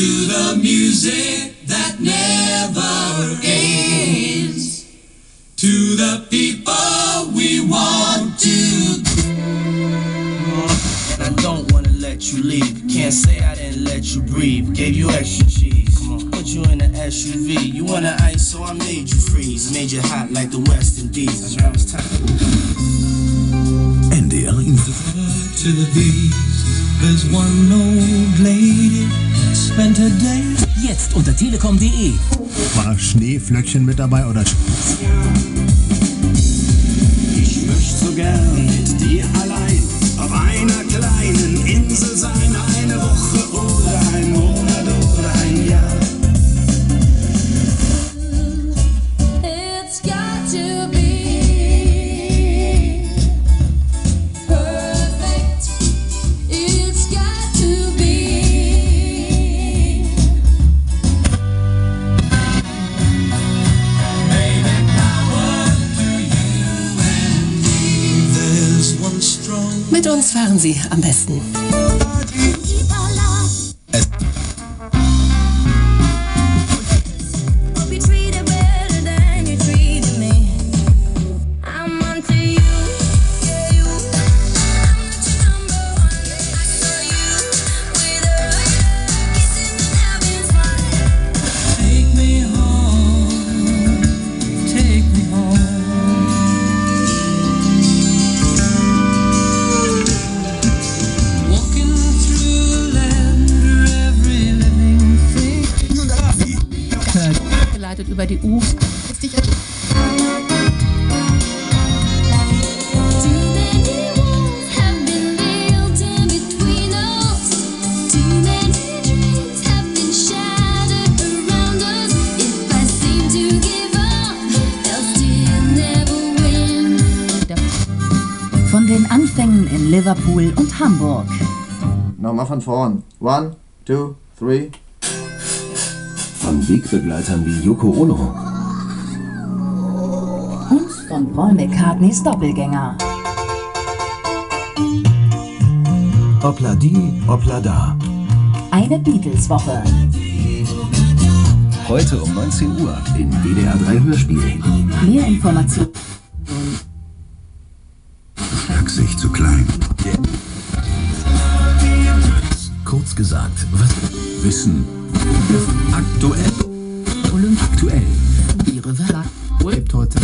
To the music that never ends, to the people we want to. And I don't wanna let you leave. Can't say I didn't let you breathe. Gave you extra cheese. Put you in an SUV. You wanna ice, so I made you freeze. Made you hot like the West Indies. Now it's time. NDR Info. To the beach, there's one old lady spent her days. Jetzt unter telekom.de. War Schneeflöckchen mit dabei oder Ich möchte so gern mit dir allein auf einer kleinen Insel Mit uns fahren Sie am besten. Still never win. Von den Anfängen in Liverpool und Hamburg. Nochmal von vorn. One, two, three. Von Wegbegleitern wie Yoko Ono Und von Paul McCartneys Doppelgänger. Obla die, obla da. Eine Beatles-Woche. heute um 19 Uhr in WDR 3 Hörspiel. Mehr Informationen. Rücksicht zu klein. Gesagt, was Wissen aktuell. Aktuell. Ihre. Lebt heute.